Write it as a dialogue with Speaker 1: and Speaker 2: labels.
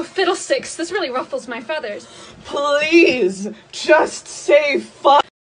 Speaker 1: Oh, fiddlesticks, this really ruffles my feathers.
Speaker 2: Please, just say fuck.